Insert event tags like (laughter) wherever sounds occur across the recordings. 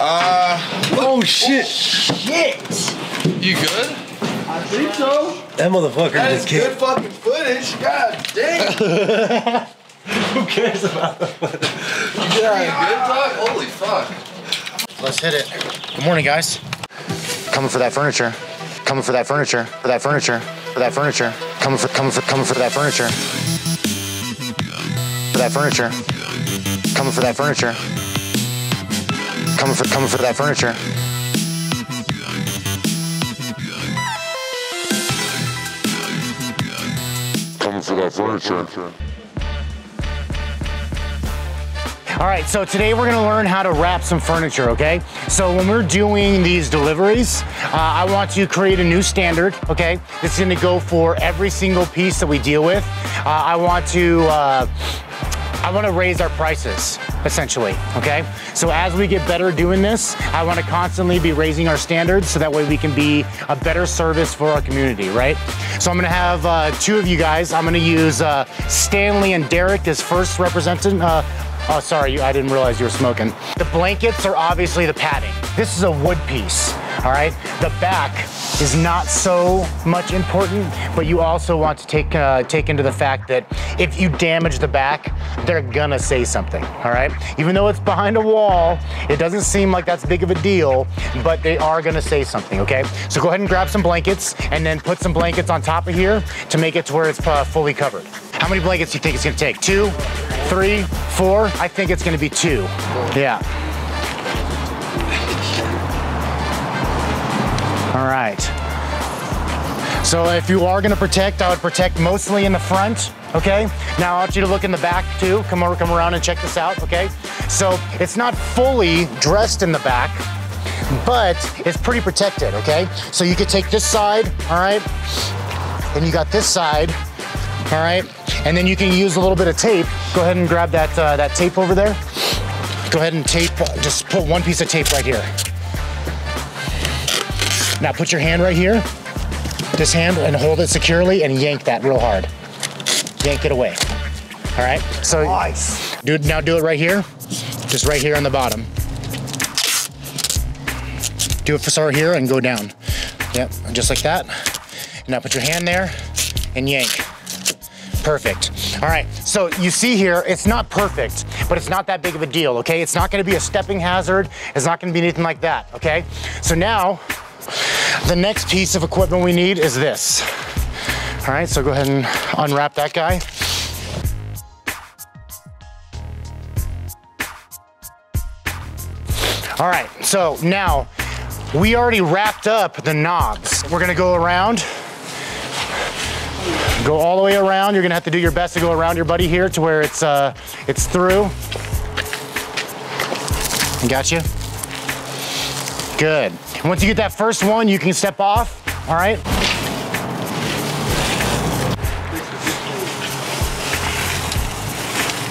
Uh, Oh shit! Shit! you good? I think so. That motherfucker That is just good can't. fucking footage. God damn. (laughs) Who cares about the You good, dog? Holy fuck. Let's hit it. Good morning, guys. Coming for that furniture. Coming for that furniture. For that furniture. For that furniture. Coming for coming for coming for that furniture. For that furniture. Coming for that furniture. Coming for coming for that furniture. Coming for that furniture. All right, so today we're gonna learn how to wrap some furniture, okay? So when we're doing these deliveries, uh, I want to create a new standard, okay? This is gonna go for every single piece that we deal with. Uh, I want to, uh, I want to raise our prices, essentially, okay? So as we get better doing this, I want to constantly be raising our standards so that way we can be a better service for our community, right? So I'm gonna have uh, two of you guys. I'm gonna use uh, Stanley and Derek as first representing. Uh, oh, sorry, I didn't realize you were smoking. The blankets are obviously the padding. This is a wood piece, all right? The back is not so much important, but you also want to take uh, take into the fact that if you damage the back, they're gonna say something, all right? Even though it's behind a wall, it doesn't seem like that's big of a deal, but they are gonna say something, okay? So go ahead and grab some blankets and then put some blankets on top of here to make it to where it's uh, fully covered. How many blankets do you think it's gonna take? Two, three, four? I think it's gonna be two. Yeah. All right. So if you are gonna protect, I would protect mostly in the front, okay? Now I want you to look in the back too. Come over, come around and check this out, okay? So it's not fully dressed in the back, but it's pretty protected, okay? So you could take this side, all right? And you got this side, all right? And then you can use a little bit of tape. Go ahead and grab that, uh, that tape over there. Go ahead and tape, just put one piece of tape right here. Now put your hand right here, this hand, and hold it securely and yank that real hard. Yank it away. All right, so Nice. do, now do it right here, just right here on the bottom. Do it for start here and go down. Yep, just like that. Now put your hand there and yank. Perfect. All right, so you see here, it's not perfect, but it's not that big of a deal, okay? It's not gonna be a stepping hazard. It's not gonna be anything like that, okay? So now, the next piece of equipment we need is this. All right, so go ahead and unwrap that guy. All right, so now we already wrapped up the knobs. We're gonna go around, go all the way around. You're gonna have to do your best to go around your buddy here to where it's uh, it's through. Got you? Good. Once you get that first one, you can step off, all right?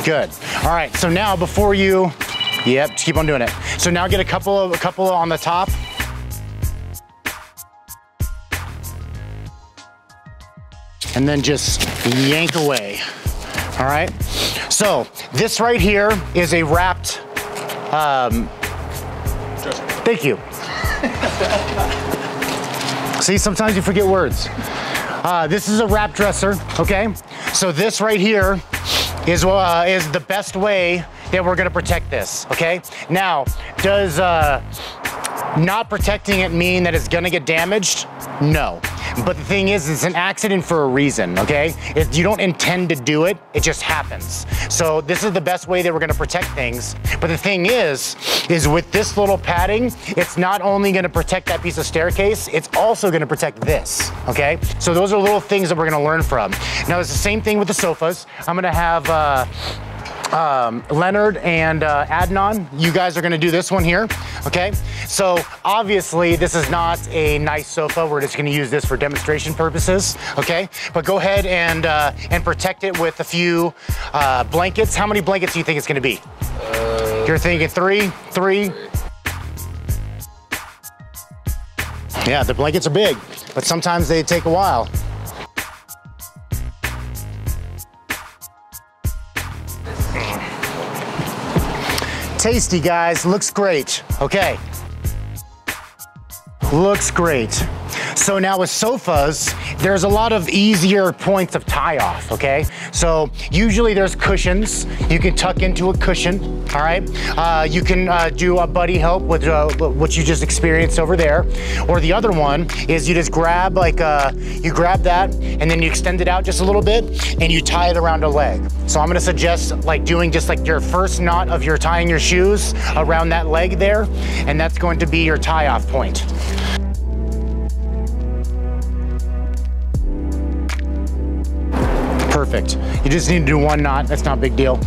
Good. All right, so now before you, yep, just keep on doing it. So now get a couple of, a couple on the top. And then just yank away, all right? So this right here is a wrapped, um, thank you. (laughs) See, sometimes you forget words. Uh, this is a wrap dresser, okay? So this right here is, uh, is the best way that we're gonna protect this, okay? Now, does uh, not protecting it mean that it's gonna get damaged? No. But the thing is, it's an accident for a reason, okay? It, you don't intend to do it, it just happens. So this is the best way that we're gonna protect things. But the thing is, is with this little padding, it's not only gonna protect that piece of staircase, it's also gonna protect this, okay? So those are little things that we're gonna learn from. Now it's the same thing with the sofas. I'm gonna have, uh, um, Leonard and uh, Adnan, you guys are gonna do this one here, okay? So obviously this is not a nice sofa. We're just gonna use this for demonstration purposes, okay? But go ahead and, uh, and protect it with a few uh, blankets. How many blankets do you think it's gonna be? You're thinking three, three? Yeah, the blankets are big, but sometimes they take a while. Tasty, guys. Looks great. Okay. Looks great. So now with sofas, there's a lot of easier points of tie off, okay? So usually there's cushions. You can tuck into a cushion, all right? Uh, you can uh, do a buddy help with uh, what you just experienced over there. Or the other one is you just grab like, uh, you grab that and then you extend it out just a little bit and you tie it around a leg. So I'm gonna suggest like doing just like your first knot of your tying your shoes around that leg there, and that's going to be your tie off point. Perfect. You just need to do one knot, that's not a big deal.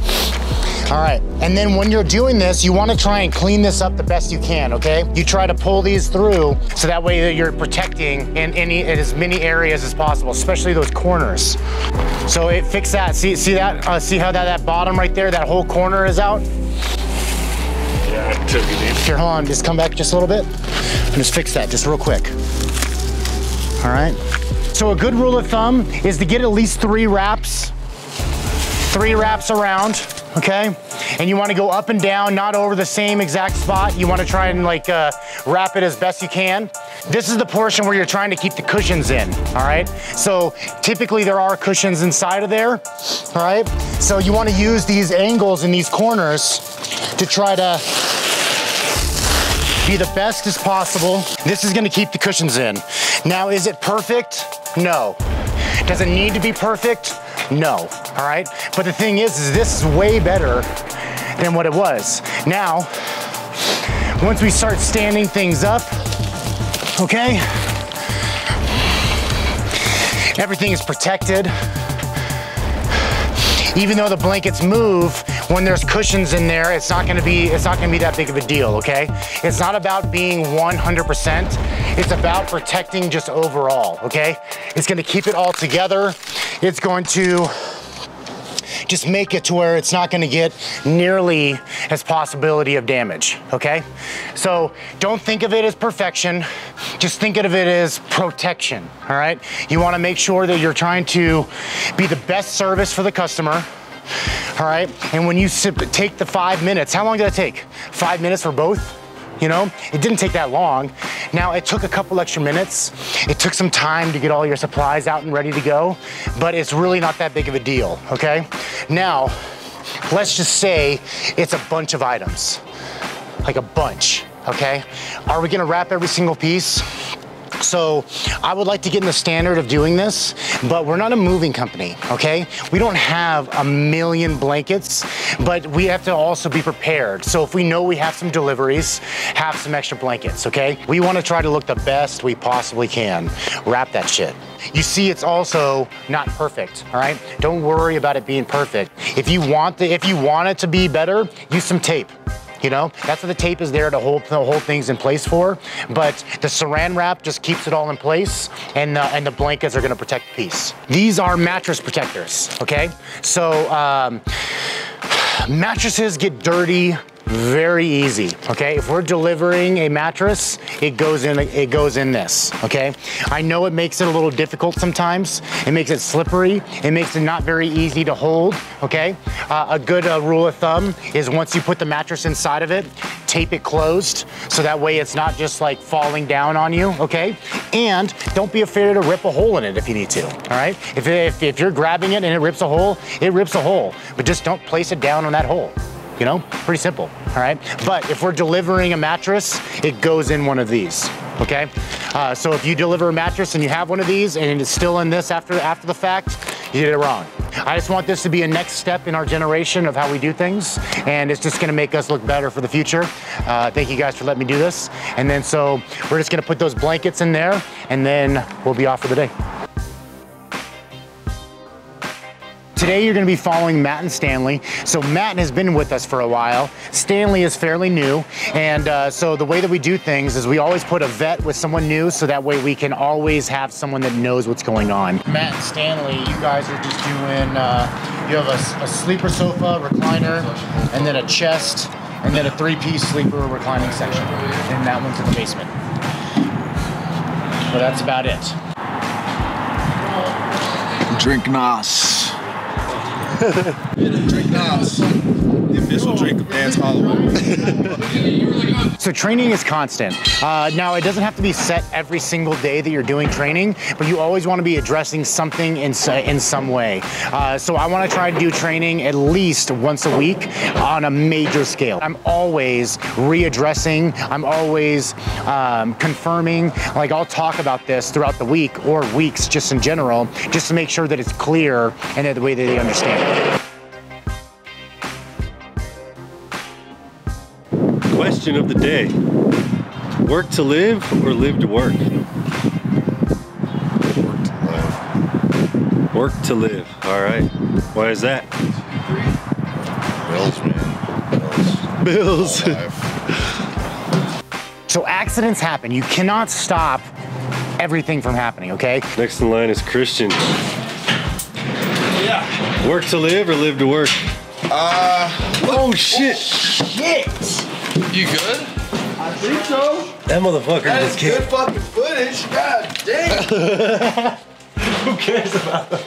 All right, and then when you're doing this, you wanna try and clean this up the best you can, okay? You try to pull these through so that way that you're protecting in, any, in as many areas as possible, especially those corners. So it fix that, see, see that, uh, see how that, that bottom right there, that whole corner is out? Yeah, I took it in. Here, hold on, just come back just a little bit. And just fix that, just real quick. All right. So a good rule of thumb is to get at least three wraps, three wraps around, okay? And you wanna go up and down, not over the same exact spot. You wanna try and like uh, wrap it as best you can. This is the portion where you're trying to keep the cushions in, all right? So typically there are cushions inside of there, all right? So you wanna use these angles in these corners to try to be the best as possible. This is gonna keep the cushions in. Now, is it perfect? No. Does it need to be perfect? No, all right? But the thing is, is this is way better than what it was. Now, once we start standing things up, okay? Everything is protected. Even though the blankets move, when there's cushions in there, it's not gonna be, it's not gonna be that big of a deal, okay? It's not about being 100%, it's about protecting just overall, okay? It's gonna keep it all together. It's going to just make it to where it's not gonna get nearly as possibility of damage, okay? So don't think of it as perfection, just think of it as protection, all right? You wanna make sure that you're trying to be the best service for the customer, all right? And when you sit, take the five minutes, how long did it take? Five minutes for both? You know, it didn't take that long. Now, it took a couple extra minutes. It took some time to get all your supplies out and ready to go, but it's really not that big of a deal, okay? Now, let's just say it's a bunch of items, like a bunch, okay? Are we gonna wrap every single piece? So I would like to get in the standard of doing this, but we're not a moving company, okay? We don't have a million blankets, but we have to also be prepared. So if we know we have some deliveries, have some extra blankets, okay? We wanna try to look the best we possibly can. Wrap that shit. You see, it's also not perfect, all right? Don't worry about it being perfect. If you want the, if you want it to be better, use some tape. You know, that's what the tape is there to hold the whole thing's in place for. But the saran wrap just keeps it all in place, and uh, and the blankets are gonna protect the piece. These are mattress protectors. Okay, so um, (sighs) mattresses get dirty very easy, okay? If we're delivering a mattress, it goes in it goes in this, okay? I know it makes it a little difficult sometimes. It makes it slippery. It makes it not very easy to hold, okay? Uh, a good uh, rule of thumb is once you put the mattress inside of it, tape it closed so that way it's not just like falling down on you, okay? And don't be afraid to rip a hole in it if you need to, all right? If, if, if you're grabbing it and it rips a hole, it rips a hole, but just don't place it down on that hole. You know, pretty simple, all right? But if we're delivering a mattress, it goes in one of these, okay? Uh, so if you deliver a mattress and you have one of these and it's still in this after, after the fact, you did it wrong. I just want this to be a next step in our generation of how we do things, and it's just gonna make us look better for the future. Uh, thank you guys for letting me do this. And then so we're just gonna put those blankets in there, and then we'll be off for the day. Today you're gonna be following Matt and Stanley. So Matt has been with us for a while. Stanley is fairly new. And uh, so the way that we do things is we always put a vet with someone new so that way we can always have someone that knows what's going on. Matt and Stanley, you guys are just doing, uh, you have a, a sleeper sofa, recliner, and then a chest, and then a three-piece sleeper reclining section. And that one's in the basement. But that's about it. Drink Nos. The official drink of Haul Away. So training is constant. Uh, now it doesn't have to be set every single day that you're doing training, but you always want to be addressing something in in some way. Uh, so I want to try to do training at least once a week on a major scale. I'm always readdressing. I'm always um, confirming. Like I'll talk about this throughout the week or weeks, just in general, just to make sure that it's clear and that the way that they understand it. Question of the day. Work to live or live to work? Work to live. Work to live, All right. Why is that? Bills, man. Bills. Bills. So accidents happen. You cannot stop everything from happening. Okay. Next in line is Christian. Yeah. Work to live or live to work? Uh, Oh shit! Shit. You good? I think so. That motherfucker That just is good fucking footage. God damn. (laughs) Who cares about that?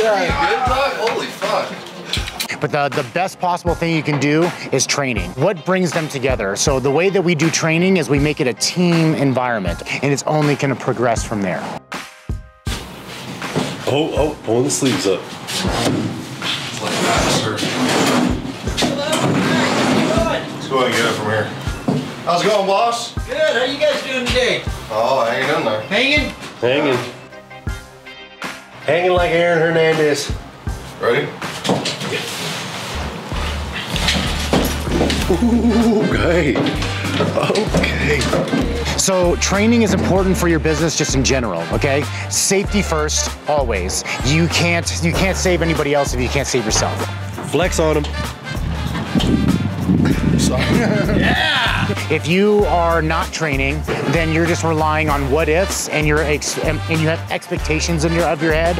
Yeah. Good dog? Holy fuck. But the, the best possible thing you can do is training. What brings them together? So the way that we do training is we make it a team environment and it's only gonna progress from there. Oh, oh, pulling the sleeves up. It's like master. let's go and get it from here. How's it going, boss? Good. How you guys doing today? Oh, hanging in there. Hanging? Hanging. Hanging like Aaron Hernandez. Ready? Ooh, Okay. Okay. So training is important for your business just in general, okay? Safety first, always. You can't you can't save anybody else if you can't save yourself. Flex on him. (laughs) If you are not training, then you're just relying on what ifs and you're ex- and you have expectations in your of your head.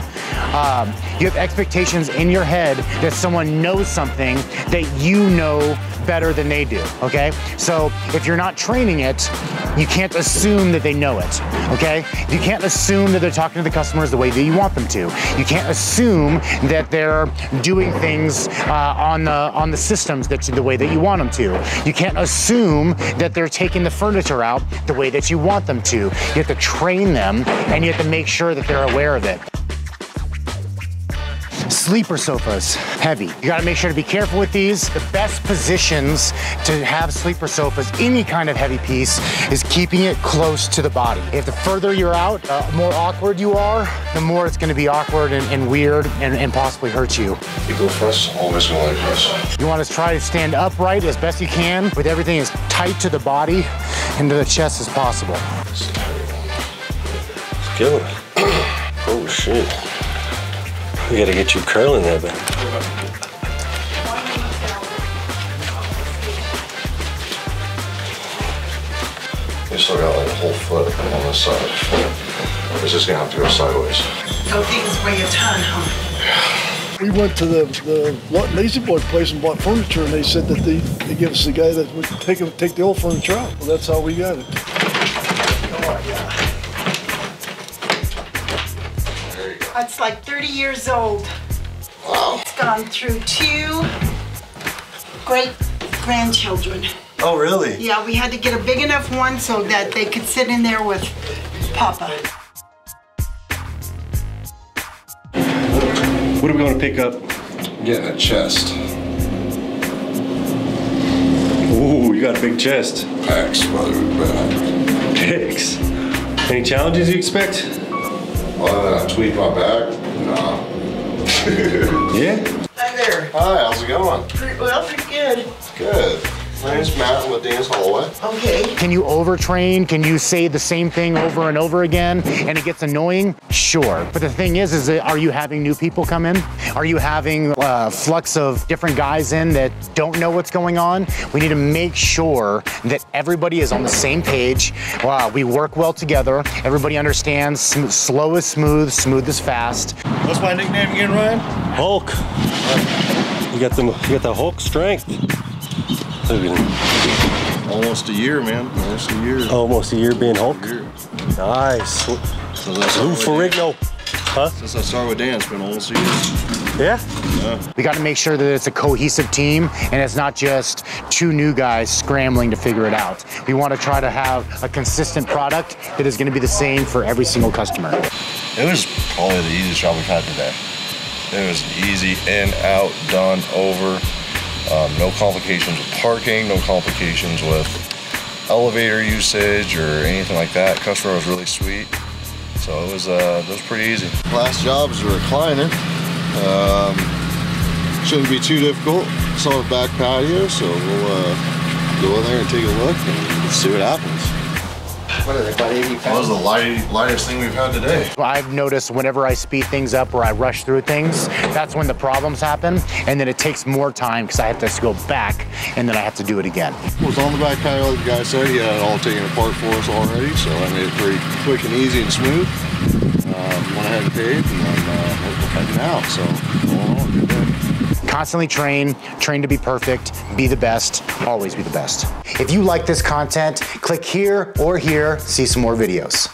Um, you have expectations in your head that someone knows something that you know better than they do. Okay, so if you're not training it, you can't assume that they know it. Okay, you can't assume that they're talking to the customers the way that you want them to. You can't assume that they're doing things uh, on the on the systems that you, the way that you want them to. You can't assume that they're taking the furniture out the way that you want them to. You have to train them, and you have to make sure that they're aware of it. Sleeper sofas, heavy. You gotta make sure to be careful with these. The best positions to have sleeper sofas, any kind of heavy piece, is keeping it close to the body. If the further you're out, uh, more awkward you are, the more it's gonna be awkward and, and weird and, and possibly hurt you. You go first. Always gonna like this. You wanna try to stand upright as best you can with everything as tight to the body and to the chest as possible. It's a heavy one. It's killing it. (clears throat) Oh shit. We gotta get you curling that back. You still got like a whole foot on this side. It's just gonna have to go sideways. Don't things weigh a ton, huh? We went to the, the La-Z-Boy place and bought furniture, and they said that they, they give us the guy that would take, take the old furniture out. Well, that's how we got it. It's like 30 years old. It's gone through two great grandchildren. Oh really? Yeah, we had to get a big enough one so that they could sit in there with Papa. What are we gonna pick up? Getting a chest. Ooh, you got a big chest. Packs, brother. Back. Picks. Any challenges you expect? Other than I tweak my back, nah. (laughs) Yeah. Hi there. Hi, how's it going? Pretty, well, pretty good. Good. My name's Matt. I'm with Dan's Haul Away. Okay. Can you overtrain? Can you say the same thing over and over again and it gets annoying? Sure. But the thing is, is that are you having new people come in? Are you having a flux of different guys in that don't know what's going on? We need to make sure that everybody is on the same page. Wow, we work well together. Everybody understands sm- slow is smooth, smooth is fast. What's my nickname again, Ryan? Hulk. You got the you got the Hulk strength. Look. Almost a year, man. Almost a year. Almost a year being Hulk. year. Nice. So that's Lou what we do. Since I started with Dan, it's been almost a year. Yeah. We got to make sure that it's a cohesive team and it's not just two new guys scrambling to figure it out. We want to try to have a consistent product that is going to be the same for every single customer. It was probably the easiest job we've had today. It was easy, in, out, done, over. Um, no complications with parking, no complications with elevator usage or anything like that. Customer was really sweet. So it was, uh, it was pretty easy. Last job is a recliner. Um, shouldn't be too difficult. It's on the back patio, so we'll uh, go in there and take a look and see what happens. What are they, about 80 That was the light, lightest thing we've had today. I've noticed whenever I speed things up or I rush through things, that's when the problems happen. And then it takes more time because I have to go back and then I have to do it again. It was on the back patio, like the guy said. He had it all taken apart for us already, so I made it pretty quick and easy and smooth. Um, went ahead and paid, and then uh, we're heading out. So, Constantly train, train to be perfect, be the best, always be the best. If you like this content, click here or here, see some more videos.